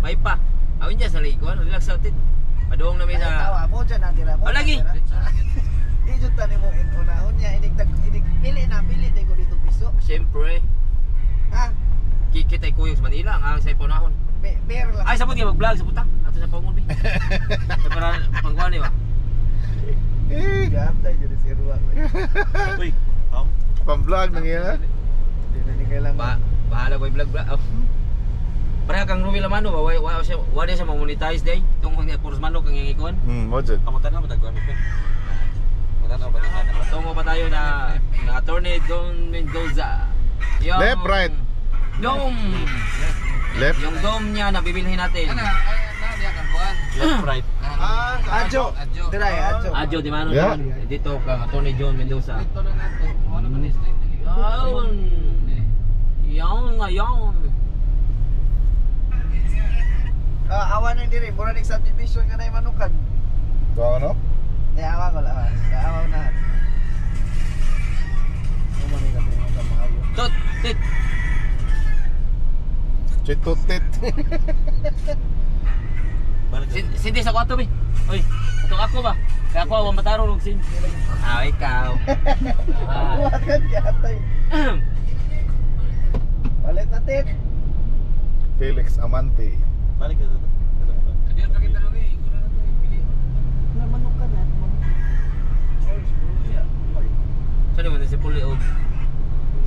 May pa. Awin dyan sa likuan. Relax natin. Padoong na may Ay, tawa sa... mo dyan natira mo. Oh, lagi. Di dyan tani mo in unahon niya. Inig, tag, inig, pili na, pili. Di ko dito piso. Siyempre. Ha? Kikita ay kuyog sa Manila. Ang ang sa ipunahon. Bear lang. Ay, sabot nga mag-vlog sa puta. Ato sa pangon, bi. Sa para pangkuhan, di ba? Eh, Gatay, dyan si Airwax. Uy, pang-vlog na ngayon. Di na ni kailangan. Ba, bahala ko i-vlog vlog. Oh. Pareha kang Ruby Lamano ba? Wa wa siya wa siya ma-monetize day. Tungkol nga puros manok ang ngikon. Hmm, mo dyan. Kamutan na matagwan mo. Matan na matagwan na. Tungo pa tayo na na attorney Don Mendoza. Yung Left, right. Dome. Left. Yung dome niya na bibilhin natin. Left, right. Ah, Adjo. Diray, Adjo. Adjo di mano Yeah. dito kang attorney John Mendoza. Yun. Yun ngayon. Ah, awa na diri. Mura ning subdivision nga na yung manukan. Ito ano? Di awa ko ah. Awa na. Umani kami mga maayo. Tot, tit. Ka. Sin sindi sa kwarto bi. Oy, ito ako ba? Kaya ako ang mataro rog sin. Ah, ikaw. Ah. Wakan yatay. Palit na tit. Felix Amante. Balik ka. Na manukan na. Saan naman si Puli og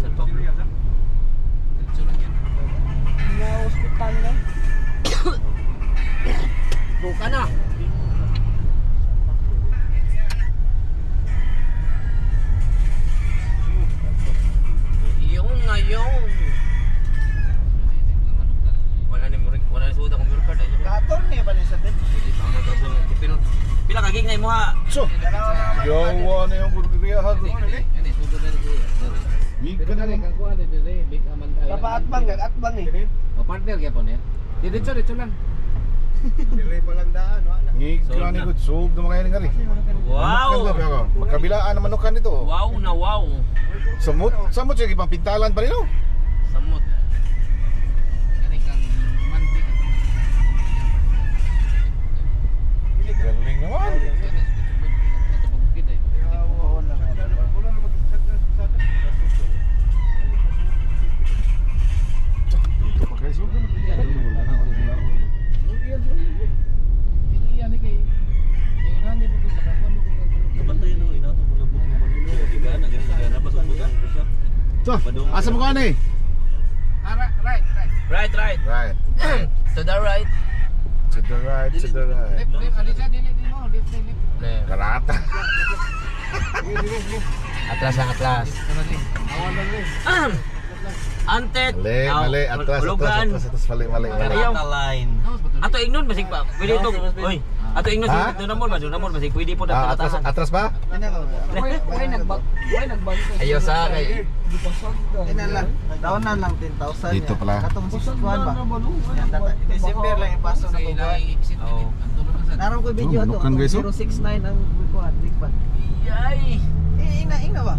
San Pablo? Na hospital na. Buka na. Yung ngayon. Wala ni ni suda kong Murik card. Ayun. Katon ni ba ni sa tipino. Pila ka gig na mo ha. So, yawa na yung burgeriyahan. Mika na lang. Papa atbang gag atbang eh. O partner kaya po niya. Diretso, diretso lang. Dire pa lang daan, wala. Ngigla ni good. Sold naman kayo ng gali. Wow. Magkabilaan naman nukan nito. Wow na wow. Samot, samot siya ipang pintalan pa rin oh. Samot. So, asa mo ka ni? Ara, right, right. Right, right. Right. to the right. To the right, to the right. Left, left. Alisa dili di mo, left, left, left. Left. Karata. Atlas ang atlas. Karali. Awal lang rin. Antet. Mali, Aw, mali. Atras, atras, ulugan. atras, atras. Mali, mali. mali. Ayaw. Karata line. Naos ba to? Ato ignon basig pa. Pwede to. Oy. Ato Ha? si Dunamol ba? Dunamol basig pwede po Ah, na atras, talatahan. atras ba? Why nagbag, why nagbag? Ayaw sa kay. Ina lang. Taonan lang 10,000. Dito pala. Katong si Kuan ba? December lang ipaso na Kasi ko ba? Oo. na sa. Naroon ko video Oh, ato. manukan, guys, oh. 069 ang Kuan, big ba? Yay. Eh, ina, ina ba?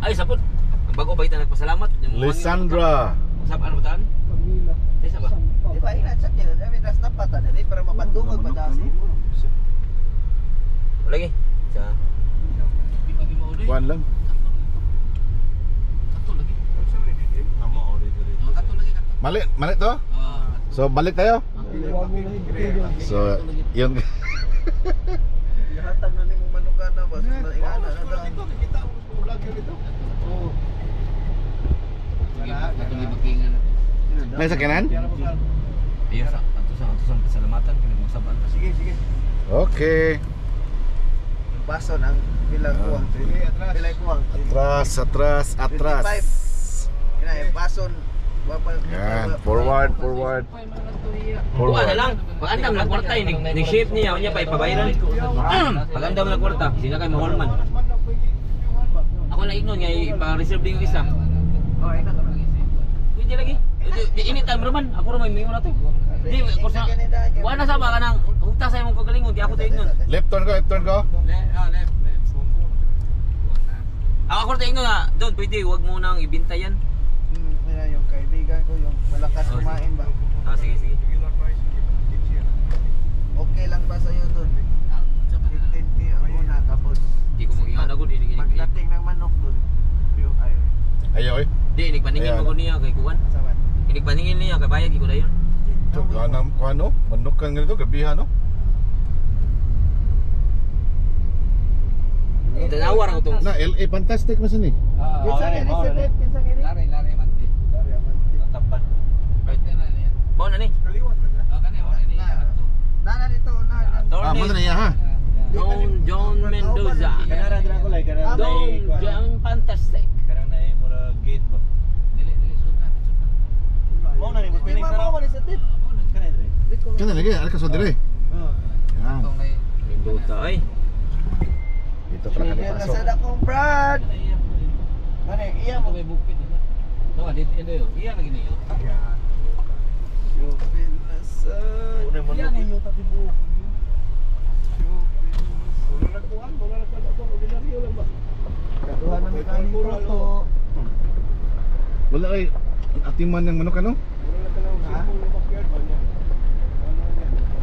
Ay sapot. Ang bago ba kita nagpasalamat? Lisandra. Sab ano ba taan? Camila. Isa ba? Di ba ina chat nila? Dami tas tapat na dali para mapatungog pa dasi. Lagi. Sa Di pa mo ulit. Buwan lang. Kato lagi. Amo ori diri. Oh, Kato lagi kato. Mali, mali to? Ah, So, balik tayo. So, yung... Lahat na nimo manukan na ba? Sa ingana na daan. Oo. Kato lagi bakingan. May sakinan? Iyo sa ato sa ato sa pasalamatan kini mo saban. Sige, sige. Okay. Bason ang bilang kuwang. Bilay kuwang. Atras, atras, atras. Ina, yung bason. Wapa- Yan, forward, forward. Kuha na Forward. lang. Pag andam lang kwarta ni ni shape niya unya pa ipabayran. Pag andam lang kwarta, sina kay mahulman. Ako lang ignon nga ipa-reserve din yung isa. Oh, ina ka. Di anytime raman, ako raman mingon na to. Di ko sa Wa na sa ba kanang hugta sa imong kagalingon, di ako tayo nun. Left turn ko, left turn ko. Left, ah, left, left. Ako ako tayo nga, doon pwede wag mo nang ibinta yan. Hmm, yung kaibigan ko, yung malakas kumain ba? Ah, sige sige. Okay lang ba sa'yo pa. 15K ang una, tapos Di ko mag-ingan agad ini ini. pagdating ng manok ay, Ayaw eh. Di inig paningin Ayan. mo ko niya kay kuan. Saman. Inig paningin niya kay bayad ko dayon. Ito, kanang kuano, manukan nga dito, gabihan no? Tanawar ako tong. Na, LA fantastic mas ni. Ah, Kinsa ni mao na ni. Kinsa ni? Lari, lari man ti. Dari amanti. Tapat. Na na niya. Mao na ni. Ah, kani mo ni. Nana dito, na. Ah, Attorney mo na niya ha. Don John Mendoza. Kanara dira ko lay kanara. Ah, Don John Fantastic. Kanara na yung mura gate ba. Dili, dili sud na, sud na. Mo na ni mo Di pining ba tara. mo ni sa tip? Ah, mo na. Kanara dira. Kana lagi, ala ka so dire. Oh. Yan. Mendoza ay. Dito pala kami pasok. nasa akong Brad. Ano, iya mo. may bukid na. No, dito ito yo. Iya lagi niyo. Shupin na sa... Una mo Iya ninyo tapi buhok. Kaduhan ng kami proto. Wala kay atiman ng manok ano?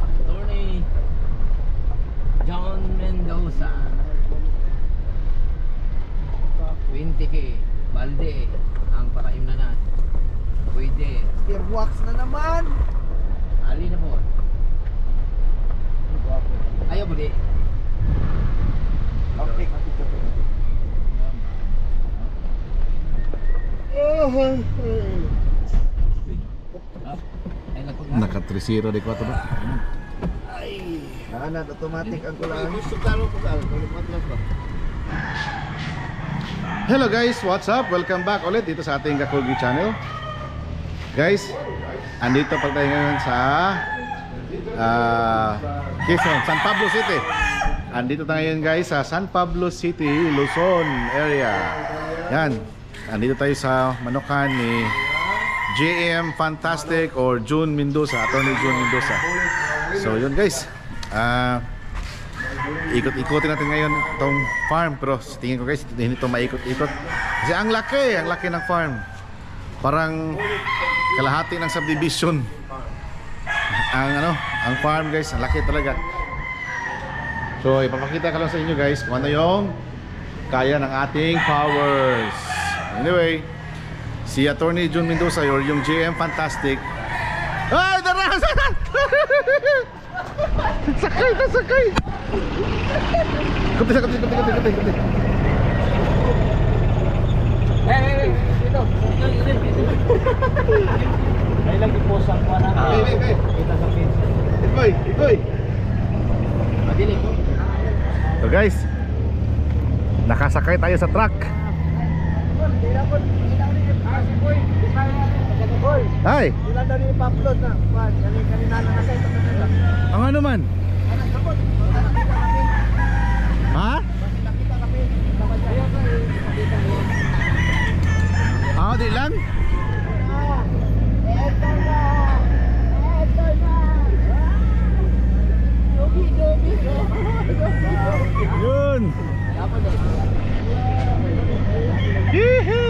Attorney John Mendoza. 20k balde ang paraim na na. Pwede. Earwax na naman. Ali na po. Ayaw di. Okay, Ay nagpag Naka 3-0 di 4 ba? Kanan, automatic ang kulaan. Hello guys, what's up? Welcome back ulit dito sa ating Kakugi channel. Guys, andito pa tayo ngayon sa ah Quezon, San Pablo City. Andito tayo ngayon guys sa San Pablo City, Luzon area. Yan. Andito tayo sa manukan ni JM Fantastic or June Mendoza, Attorney June Mendoza. So yun guys. Ah ikot-ikotin natin ngayon itong farm pero tingin ko guys hindi ito maikot-ikot. Kasi ang laki ang laki ng farm. Parang kalahati ng subdivision. Ang ano ang farm guys ang laki talaga. So ipapakita ko lang sa inyo guys kung ano yung kaya ng ating powers. Anyway si attorney June Mendoza or yung JM Fantastic ay darang sakay ta sakay Kuti, kuti, kuti, kuti, kuti, kuti. Ay lagi po sa kuana. Hey, hey, hey. Kita sa pins. Ikoy, ikoy. Madili ko. So guys, nakasakay tayo sa truck. Ay, Ilan daw ni pa-upload na? Kuan, kani- kanina na nakay ito kanina. ang ano man? Anak, sabot. Nakita kami. Ha? Nakita kami. Dapat ayaw ka eh. Nakita mo. Ah, di lang? Ah, eto na. Eto na. Dobi, dobi, dobi. Yun. Hihi.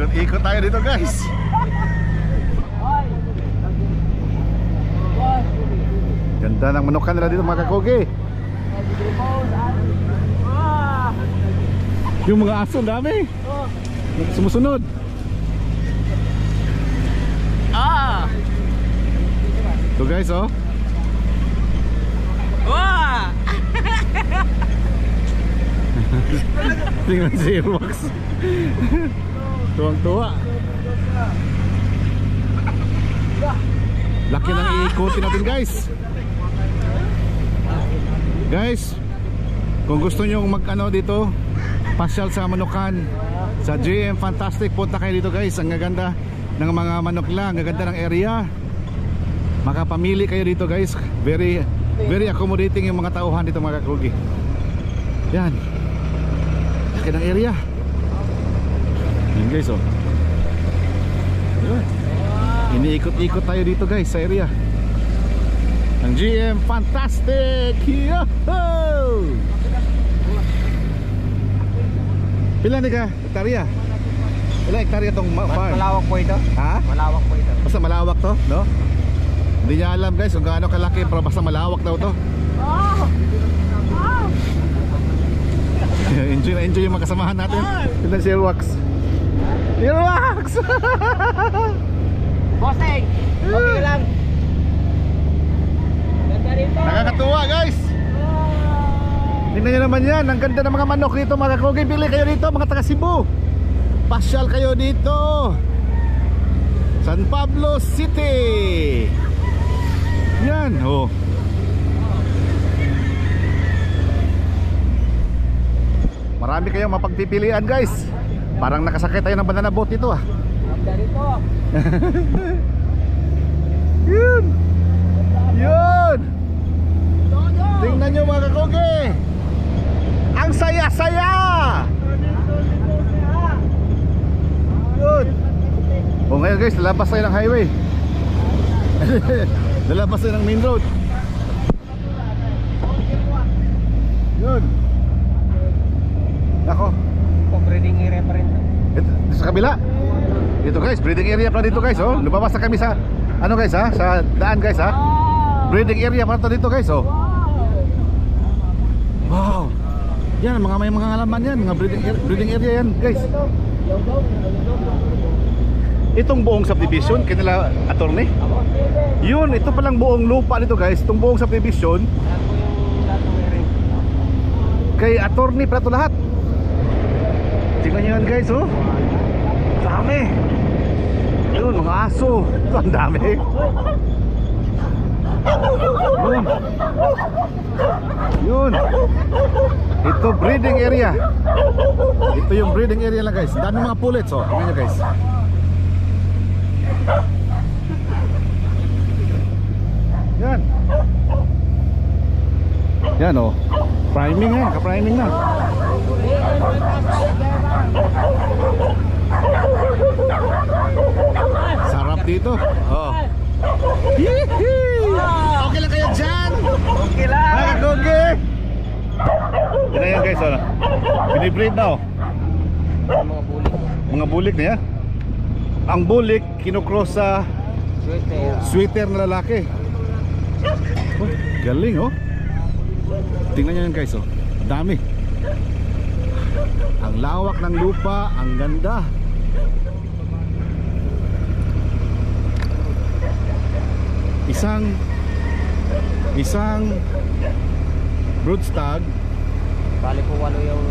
Ikot-ikot tayo dito guys. Ganda ng manukan nila dito mga kakogi. Yung mga aso dami. Sumusunod. Ah! So guys oh. Wah! Tingnan si Max. Tuwang-tuwa. Laki ng iikutin natin guys. Guys, kung gusto nyo mag ano dito, pasyal sa Manukan, sa JM Fantastic, punta kayo dito guys. Ang gaganda ng mga manok lang, ang gaganda ng area. Makapamili kayo dito guys. Very very accommodating yung mga tauhan dito mga kakugi. Yan. Laki ng area. Yan guys oh. Yun. Iniikot-ikot tayo dito guys sa area. Ang GM Fantastic! Yahoo! Pila ni ka? Hektarya? Pila hektarya tong ma- farm? Malawak po ito. Ha? Malawak po ito. Basta malawak to, no? Hindi niya alam guys kung gaano kalaki pero basta malawak daw to. enjoy na enjoy yung mga kasamahan natin. Ito si Airwax. Airwax! Bossing! Okay lang. Ganda rito. Nakakatuwa guys! Tingnan nyo naman yan, ang ganda ng mga manok dito mga kakogi. Bili kayo dito mga taga Cebu. Pasyal kayo dito. San Pablo City. Yan, oh. Marami kayong mapagpipilian guys. Parang nakasakay tayo ng banana boat dito ah. Rito. Yun! Yun! Tingnan nyo mga kakogi! Ang saya-saya! Yun! O ngayon guys, lalabas tayo ng highway. lalabas tayo ng main road. Yun! Ako, Ito, breeding area pa rin. ito, sa kabila. Dito guys, breeding area pala dito guys, oh. Lumabas na kami sa ano guys ha, sa daan guys ha. Breeding area pala to dito guys, oh. Wow. Yan, mga may mga halaman yan, mga breeding, ar- breeding area yan, guys. Itong buong subdivision, kanila attorney. Yun, ito palang buong lupa nito guys, itong buong subdivision, area. kay attorney pala ito lahat. Tingnan nyo yan guys, oh. Dami. Yun, mga aso. Ito, ang dami. Yun. Yun. Ito breeding area. Ito yung breeding area lang guys. Dami mga pullets, oh. Tingnan nyo guys. Yan. Yan, oh. Priming yan, ka-priming na. Sarap dito. Oh. Okay lang kayo dyan? Okay lang. Mga kagogi! Yan na yan guys, ano? Binibreed na oh. Mga bulik. Mga bulik na yan. Ang bulik, kinukross sa Sweater. sweater na lalaki. Oh, galing oh. Tingnan nyo yan guys oh. Dami. Ang lawak ng lupa, ang ganda. Isang isang broodstag, Bali po walo yung...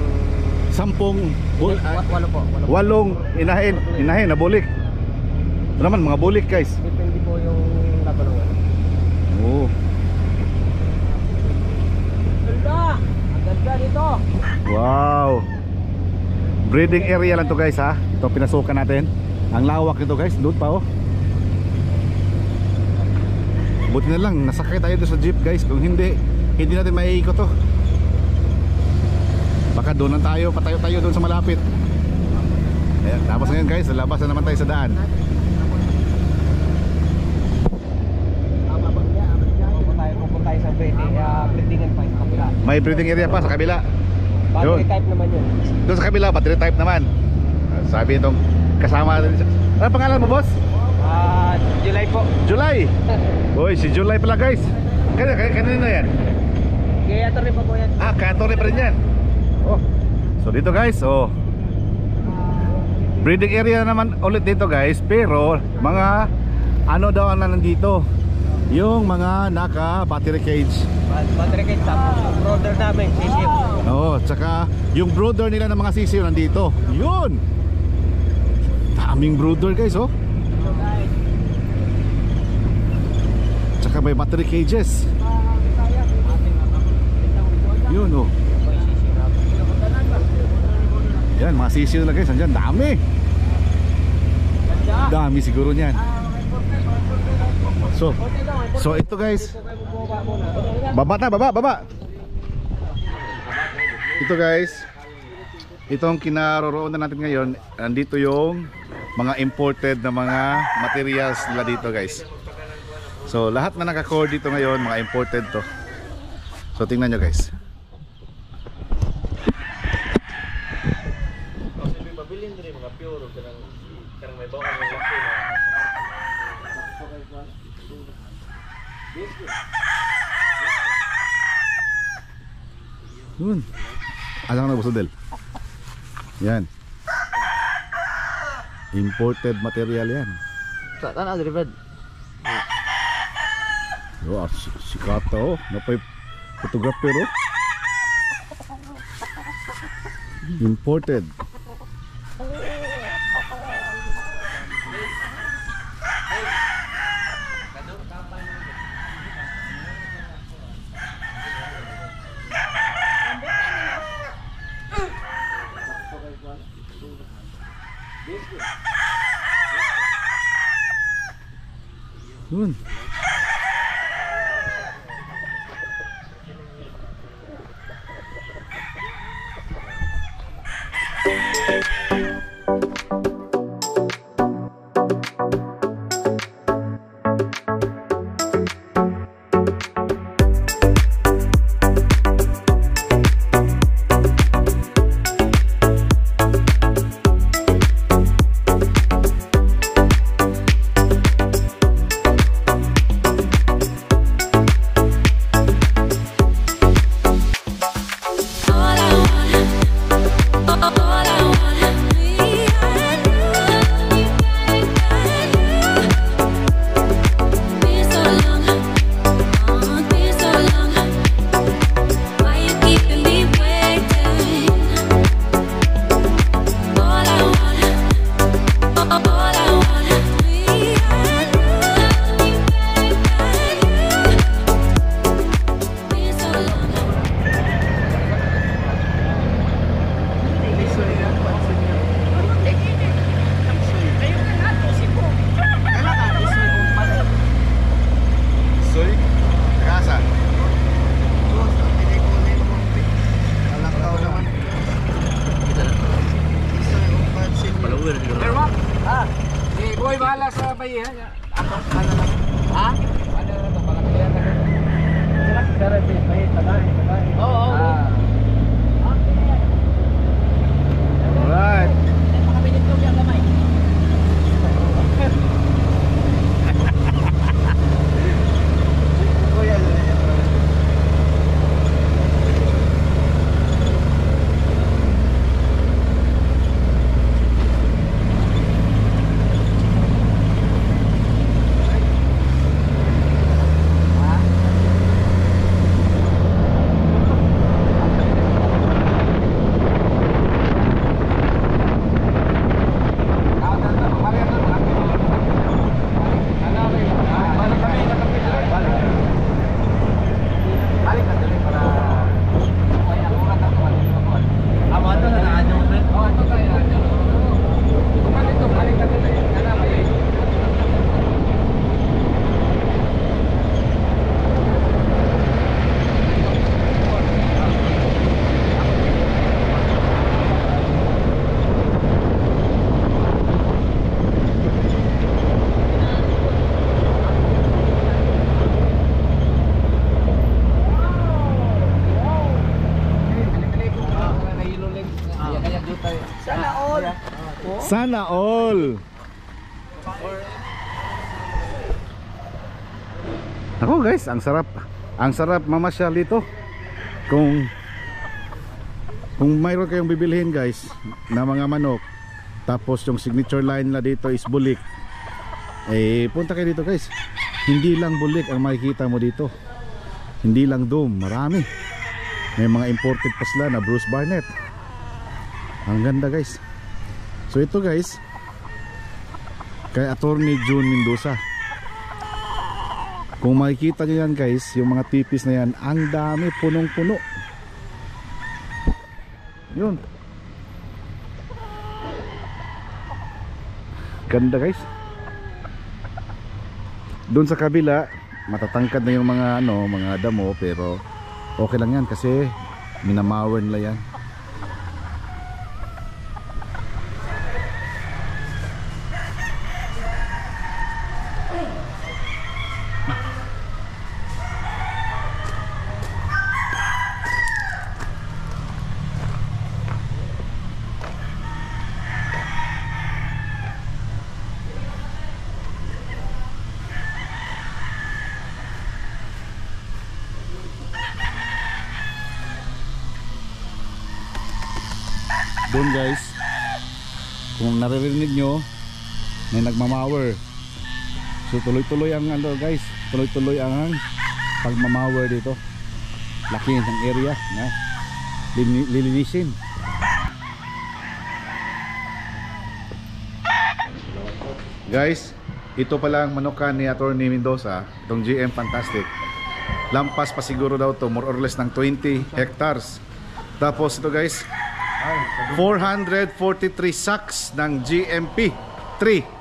sampung bul, Wa- Walo po. Walo po. walong inahin, inahin na bulik. Ito naman mga bulik guys. Depende po yung natanungan. Oh. Ganda! Ang ganda dito! Wow. Breeding area lang to guys ha. Ito pinasukan natin. Ang lawak nito guys, doon pa oh. Buti na lang, nasakay tayo doon sa jeep guys. Kung hindi, hindi natin maiikot to. Baka doon lang tayo, patayo tayo doon sa malapit. Ayan, tapos ngayon guys, lalabas na naman tayo sa daan. Uh. May breeding area pa sa kabila. Battery Yun. type naman yun. Doon sa kabila, battery type naman. Sabi itong kasama. Ano pangalan mo boss? Ah, July po. July. Uy, si July pala guys. Kanina, kanina, kanina yan. Kaya ito rin pa po yan. Ah, Katore pa rin yan. Oh. So dito guys, oh. Breeding area naman ulit dito guys, pero mga ano daw ang nandito? Yung mga naka battery cage. Bat- Battery kit tapos yung brother namin, sisiw. Oo, tsaka yung brooder nila ng mga sisiw nandito. Yun. Daming brooder guys, oh. Tsaka may battery cages. Yun, oh. Yan, mga sisiw na guys, andyan, dami. Dami siguro niyan. So, so ito guys, baba na, baba, baba. Ito guys, itong kinaroroonan natin ngayon, andito yung mga imported na mga materials nila dito guys. So lahat na naka-core dito ngayon, mga imported to. So tingnan nyo guys. Yun. Alam na gusto Del? Yan. Imported material yan. Sa tanah delivered. Yo, ah, si, si Kata oh, napay photographer oh. Imported. Yun. Sana all. Ako guys, ang sarap. Ang sarap mamasyal dito. Kung kung mayroon kayong bibilhin guys na mga manok tapos yung signature line na dito is bulik eh punta kayo dito guys hindi lang bulik ang makikita mo dito hindi lang dome marami may mga imported pa sila na Bruce Barnett ang ganda guys So ito guys Kay attorney June Mendoza. Kung makikita nyo yan guys Yung mga tipis na yan Ang dami punong puno Yun. Ganda guys. Doon sa kabila Matatangkad na yung mga ano Mga damo Pero okay lang yan kasi Minamawer nila yan. Doon guys, kung naririnig nyo, may nagmamawer. So tuloy-tuloy ang ano guys, tuloy-tuloy ang pagmamawer dito. Laki ng area na lini- lilinisin. Guys, ito pala ang manukan ni Attorney Mendoza, itong GM Fantastic. Lampas pa siguro daw to more or less ng 20 hectares. Tapos ito guys, 443 sacks ng GMP 3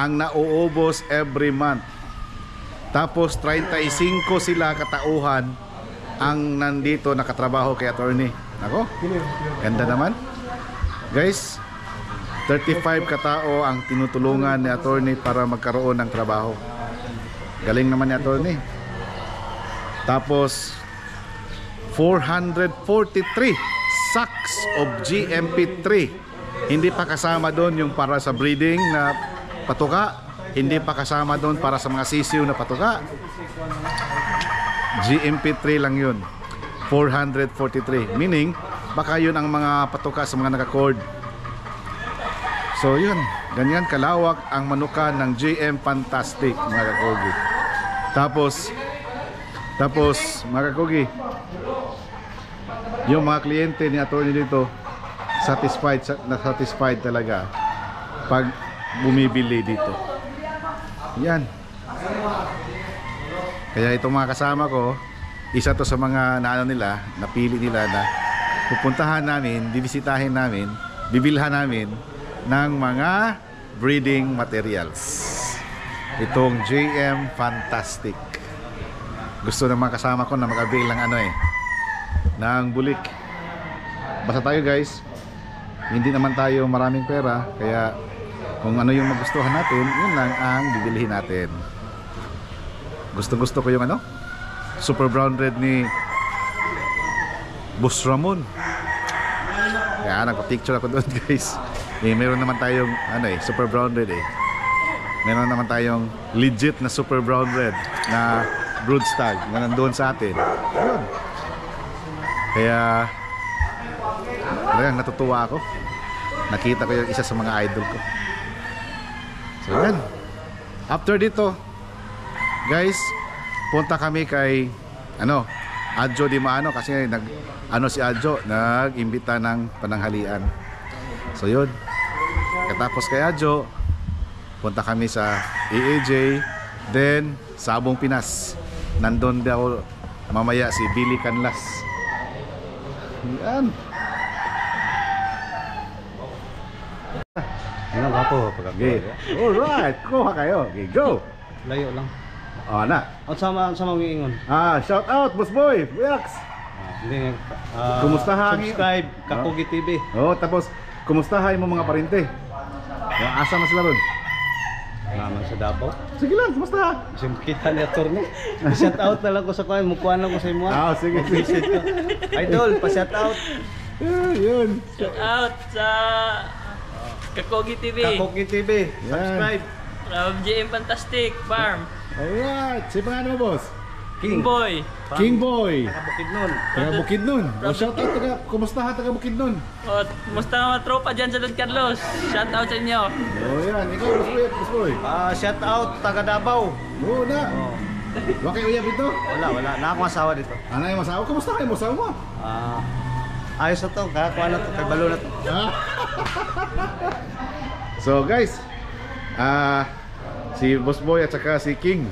ang nauubos every month. Tapos 35 sila katauhan ang nandito nakatrabaho kay attorney. Ako? Ganda naman. Guys, 35 katao ang tinutulungan ni attorney para magkaroon ng trabaho. Galing naman ni attorney. Tapos 443 sacks of GMP3. Hindi pa kasama doon yung para sa breeding na patuka. Hindi pa kasama doon para sa mga sisiw na patuka. GMP3 lang yun. 443. Meaning, baka yun ang mga patuka sa mga nakacord. So yun, ganyan kalawak ang manuka ng GM Fantastic mga kakogi. Tapos, tapos mga kakogi, yung mga kliyente ni attorney dito satisfied sa- na satisfied talaga pag bumibili dito. Yan. Kaya itong mga kasama ko isa to sa mga naano nila napili nila na pupuntahan namin bibisitahin namin bibilhan namin ng mga breeding materials. Itong JM Fantastic. Gusto ng mga kasama ko na mag-avail ng ano eh ng bulik. Basta tayo guys, hindi naman tayo maraming pera, kaya kung ano yung magustuhan natin, yun lang ang bibilihin natin. Gusto gusto ko yung ano, super brown red ni Boss Ramon. Kaya nagpa-picture ako doon guys. Eh, meron naman tayong ano eh, super brown red eh. Meron naman tayong legit na super brown red na brood stag na nandoon sa atin. Yun. Kaya talagang natutuwa ako. Nakita ko yung isa sa mga idol ko. Yan. After dito, guys, punta kami kay ano, Adjo Di Maano kasi nag ano si Adjo nag-imbita ng pananghalian. So yun. Katapos kay Adjo, punta kami sa EAJ, then Sabong Pinas. Nandun daw mamaya si Billy Canlas. Yan. Ano ba po? Okay. Alright. Kuha kayo. Okay, go. Layo lang. O, na. At sama sama giingon. Ah, shout out, boss boy. Buyax. Hindi uh, Kumusta hangin? Subscribe Kakugi TV. Oh, tapos, kumusta hay mo mga parente? Yung asa na sila ron? Naman sa Davao. Sige lang, kumusta? Sim kita ni attorney. Shout out na lang ko sa kuan, mukuan lang ko sa imo. Ah, sige, sige. Idol, pa shout out. Yun, yun. Shout out sa Kakogi TV Kakugi TV. Subscribe. from GM Fantastic Farm Alright. Si pangalan mo, boss? King Boy King Boy. Nakabukid nun. Taga Bukidnon. O, shout out, taga, kumusta ha, taga Bukidnon? o kumusta mga tropa dyan sa Don Carlos shout out sa inyo Oh, yan. Ikaw, boss boy, boss boy. Ah, shout out taga Davao. Oo na. Wala kayo uyab dito? Wala, wala. Na akong asawa dito. Ano yung masawa? Kumusta kayo masawa mo? Ah, ayos na to. Kakakuha na to. Kay balo na to. So guys, ah si Boss Boy at saka si King.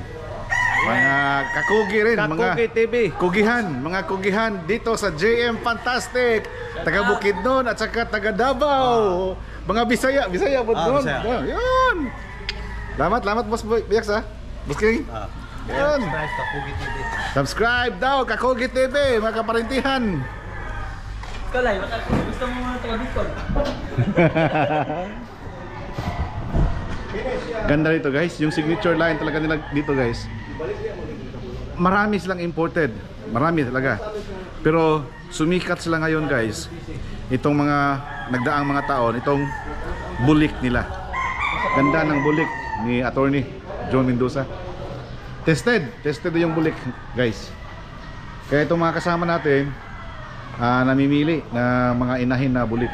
Mga kakugi rin, Kakugi mga TV. kugihan, mga kugihan dito sa JM Fantastic. Taga Bukidnon at saka taga Davao. Mga Bisaya, Bisaya po Ah, doon. Bisaya. Ah, Yun. Lamat, lamat Boss Boy, Biyax ha. Boss King. Ah, Yun. Subscribe daw, Kakugi TV, mga kaparintihan. Kalay, gusto mo mga Bicol. Ganda rito guys, yung signature line talaga nila dito guys. Marami silang imported, marami talaga. Pero sumikat sila ngayon guys. Itong mga nagdaang mga taon, itong bulik nila. Ganda ng bulik ni attorney John Mendoza. Tested, tested yung bulik guys. Kaya itong mga kasama natin, ah, namimili na mga inahin na bulik.